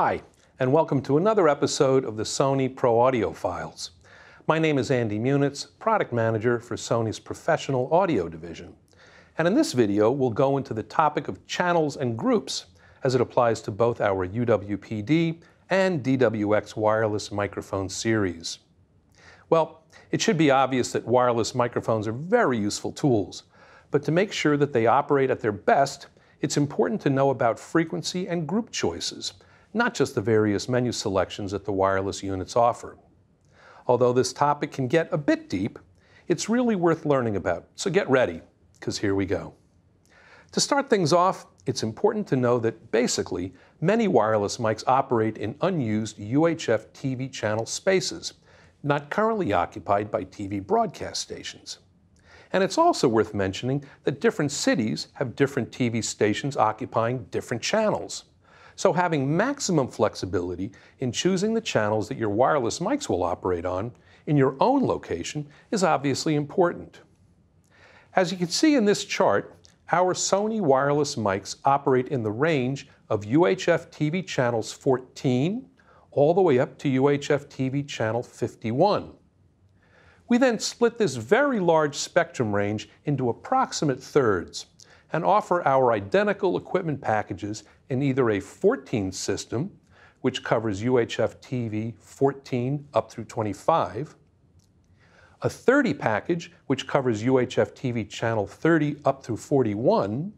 Hi, and welcome to another episode of the Sony Pro Audio Files. My name is Andy Munitz, Product Manager for Sony's Professional Audio Division. And in this video, we'll go into the topic of channels and groups as it applies to both our UWPD and DWX wireless microphone series. Well, it should be obvious that wireless microphones are very useful tools, but to make sure that they operate at their best, it's important to know about frequency and group choices not just the various menu selections that the wireless units offer. Although this topic can get a bit deep, it's really worth learning about, so get ready, because here we go. To start things off, it's important to know that basically, many wireless mics operate in unused UHF TV channel spaces, not currently occupied by TV broadcast stations. And it's also worth mentioning that different cities have different TV stations occupying different channels. So having maximum flexibility in choosing the channels that your wireless mics will operate on in your own location is obviously important. As you can see in this chart, our Sony wireless mics operate in the range of UHF TV channels 14 all the way up to UHF TV channel 51. We then split this very large spectrum range into approximate thirds and offer our identical equipment packages in either a 14 system, which covers UHF TV 14 up through 25, a 30 package, which covers UHF TV channel 30 up through 41,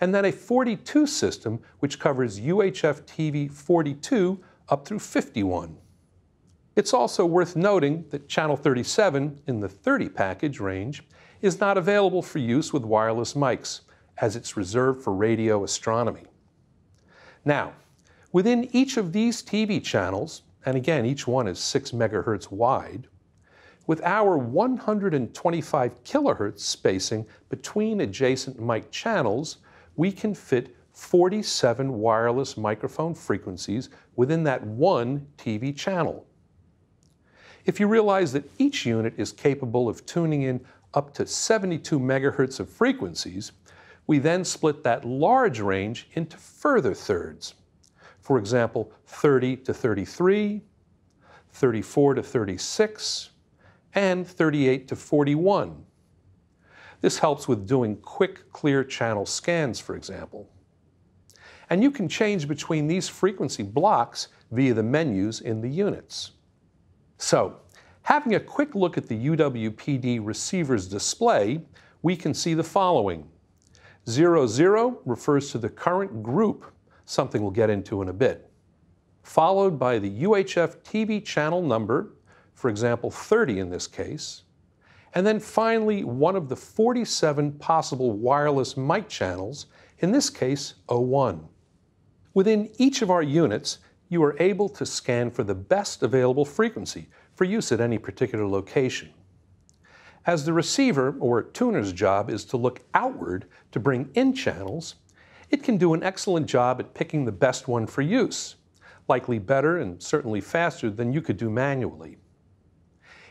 and then a 42 system, which covers UHF TV 42 up through 51. It's also worth noting that channel 37 in the 30 package range is not available for use with wireless mics, as it's reserved for radio astronomy. Now, within each of these TV channels, and again, each one is 6 megahertz wide, with our 125 kilohertz spacing between adjacent mic channels, we can fit 47 wireless microphone frequencies within that one TV channel. If you realize that each unit is capable of tuning in up to 72 megahertz of frequencies, we then split that large range into further thirds. For example, 30 to 33, 34 to 36, and 38 to 41. This helps with doing quick, clear channel scans, for example. And you can change between these frequency blocks via the menus in the units. So, having a quick look at the UWPD receiver's display, we can see the following. 00 refers to the current group, something we'll get into in a bit, followed by the UHF TV channel number, for example 30 in this case, and then finally one of the 47 possible wireless mic channels, in this case 01. Within each of our units, you are able to scan for the best available frequency for use at any particular location. As the receiver or tuner's job is to look outward to bring in channels, it can do an excellent job at picking the best one for use, likely better and certainly faster than you could do manually.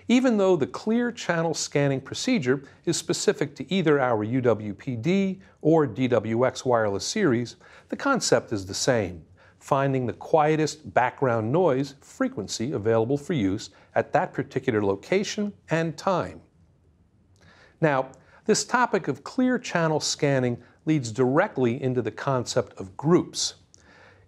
Even though the clear channel scanning procedure is specific to either our UWPD or DWX wireless series, the concept is the same, finding the quietest background noise frequency available for use at that particular location and time. Now, this topic of clear channel scanning leads directly into the concept of groups.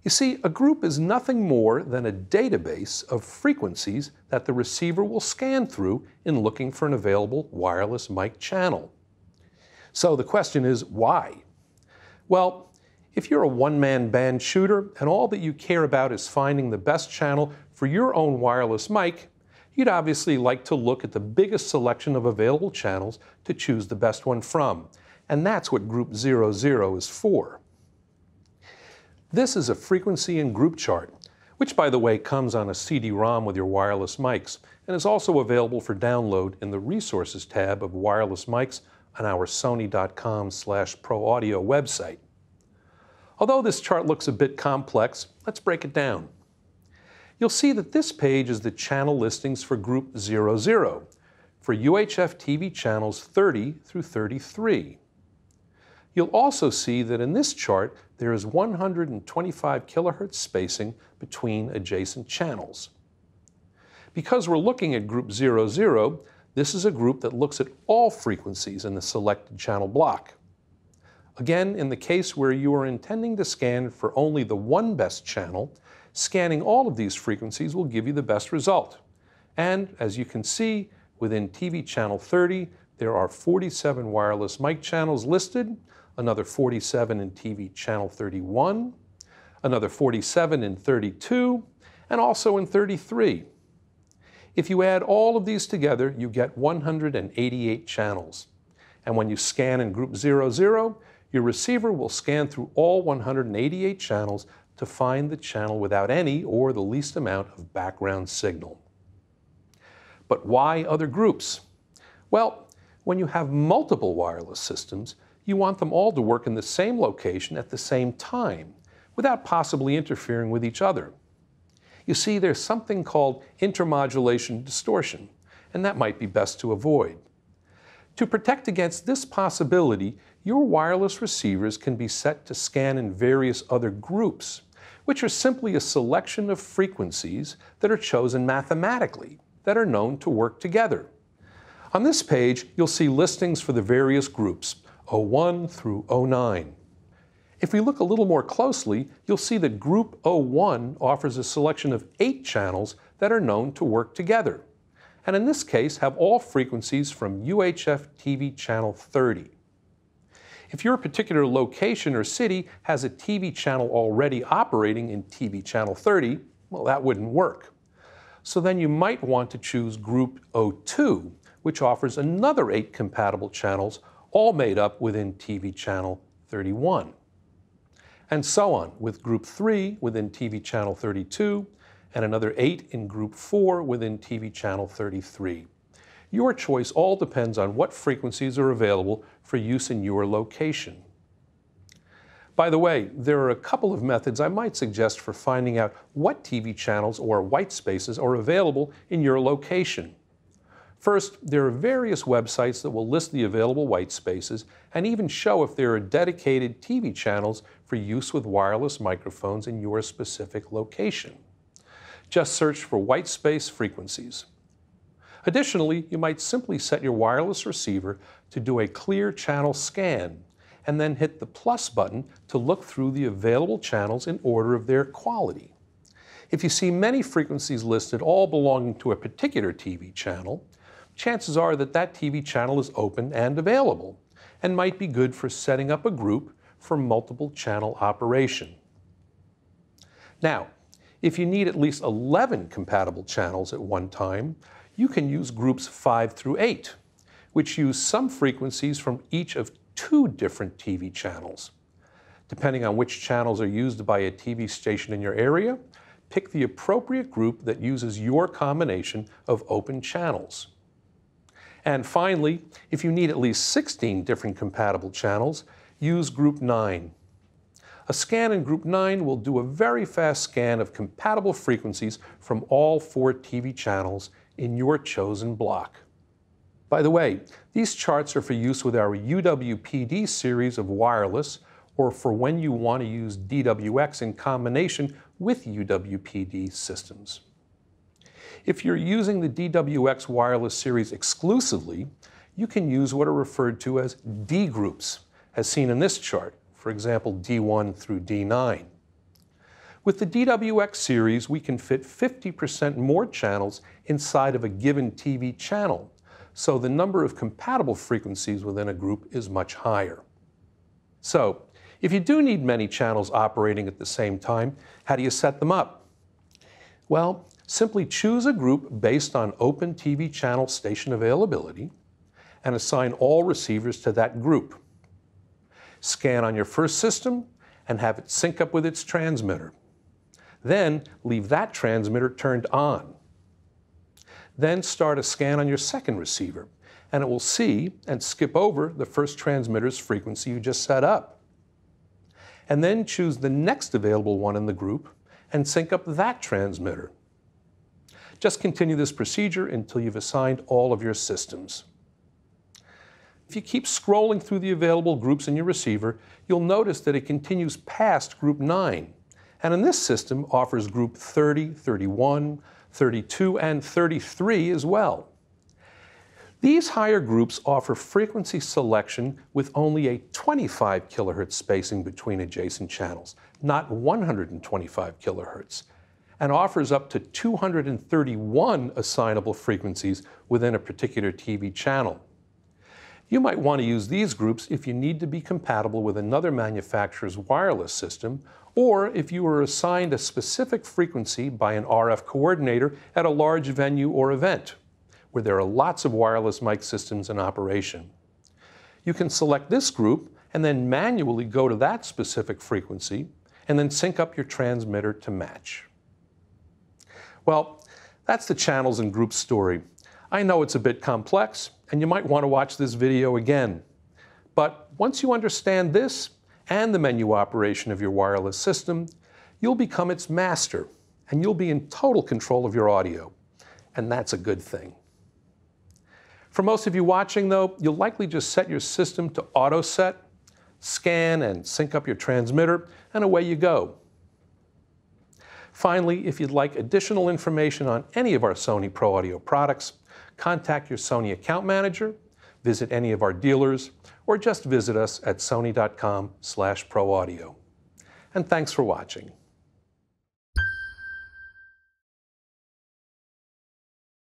You see, a group is nothing more than a database of frequencies that the receiver will scan through in looking for an available wireless mic channel. So the question is, why? Well, if you're a one-man band shooter and all that you care about is finding the best channel for your own wireless mic, you'd obviously like to look at the biggest selection of available channels to choose the best one from. And that's what Group 00 is for. This is a frequency and group chart, which by the way comes on a CD-ROM with your wireless mics and is also available for download in the Resources tab of wireless mics on our sony.com slash proaudio website. Although this chart looks a bit complex, let's break it down you'll see that this page is the channel listings for Group 00 for UHF TV channels 30 through 33. You'll also see that in this chart, there is 125 kilohertz spacing between adjacent channels. Because we're looking at group 00, this is a group that looks at all frequencies in the selected channel block. Again, in the case where you are intending to scan for only the one best channel, scanning all of these frequencies will give you the best result. And as you can see, within TV channel 30, there are 47 wireless mic channels listed, another 47 in TV channel 31, another 47 in 32, and also in 33. If you add all of these together, you get 188 channels. And when you scan in group 00, your receiver will scan through all 188 channels to find the channel without any or the least amount of background signal. But why other groups? Well, when you have multiple wireless systems, you want them all to work in the same location at the same time without possibly interfering with each other. You see, there's something called intermodulation distortion, and that might be best to avoid. To protect against this possibility, your wireless receivers can be set to scan in various other groups, which are simply a selection of frequencies that are chosen mathematically, that are known to work together. On this page, you'll see listings for the various groups, 01 through 09. If we look a little more closely, you'll see that Group 01 offers a selection of eight channels that are known to work together, and in this case have all frequencies from UHF TV channel 30. If your particular location or city has a TV channel already operating in TV channel 30, well, that wouldn't work. So then you might want to choose Group 02, which offers another eight compatible channels, all made up within TV channel 31 and so on, with group 3 within TV channel 32 and another 8 in group 4 within TV channel 33. Your choice all depends on what frequencies are available for use in your location. By the way, there are a couple of methods I might suggest for finding out what TV channels or white spaces are available in your location. First, there are various websites that will list the available white spaces and even show if there are dedicated TV channels for use with wireless microphones in your specific location. Just search for white space frequencies. Additionally, you might simply set your wireless receiver to do a clear channel scan and then hit the plus button to look through the available channels in order of their quality. If you see many frequencies listed all belonging to a particular TV channel, chances are that that TV channel is open and available and might be good for setting up a group for multiple channel operation. Now, if you need at least 11 compatible channels at one time, you can use groups 5 through 8, which use some frequencies from each of two different TV channels. Depending on which channels are used by a TV station in your area, pick the appropriate group that uses your combination of open channels. And finally, if you need at least 16 different compatible channels, use Group 9. A scan in Group 9 will do a very fast scan of compatible frequencies from all four TV channels in your chosen block. By the way, these charts are for use with our UWPD series of wireless or for when you want to use DWX in combination with UWPD systems. If you're using the DWX wireless series exclusively, you can use what are referred to as D groups, as seen in this chart, for example, D1 through D9. With the DWX series, we can fit 50% more channels inside of a given TV channel, so the number of compatible frequencies within a group is much higher. So, if you do need many channels operating at the same time, how do you set them up? Well, Simply choose a group based on open TV channel station availability and assign all receivers to that group. Scan on your first system and have it sync up with its transmitter. Then leave that transmitter turned on. Then start a scan on your second receiver and it will see and skip over the first transmitter's frequency you just set up. And then choose the next available one in the group and sync up that transmitter. Just continue this procedure until you've assigned all of your systems. If you keep scrolling through the available groups in your receiver, you'll notice that it continues past group 9. And in this system offers group 30, 31, 32, and 33 as well. These higher groups offer frequency selection with only a 25 kilohertz spacing between adjacent channels, not 125 kilohertz, and offers up to 231 assignable frequencies within a particular TV channel. You might want to use these groups if you need to be compatible with another manufacturer's wireless system, or if you are assigned a specific frequency by an RF coordinator at a large venue or event, where there are lots of wireless mic systems in operation. You can select this group and then manually go to that specific frequency, and then sync up your transmitter to match. Well, that's the channels and groups story. I know it's a bit complex, and you might want to watch this video again. But once you understand this and the menu operation of your wireless system, you'll become its master, and you'll be in total control of your audio. And that's a good thing. For most of you watching, though, you'll likely just set your system to auto set, scan and sync up your transmitter, and away you go. Finally, if you'd like additional information on any of our Sony Pro Audio products, contact your Sony account manager, visit any of our dealers, or just visit us at sony.com/proaudio. And thanks for watching.